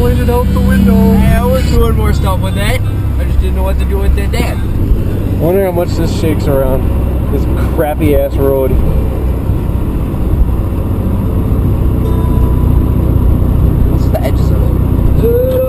pointed out the window. I was doing more stuff with that. I just didn't know what to do with that dad. I wonder how much this shakes around this crappy ass road. What's the edges of it? Uh,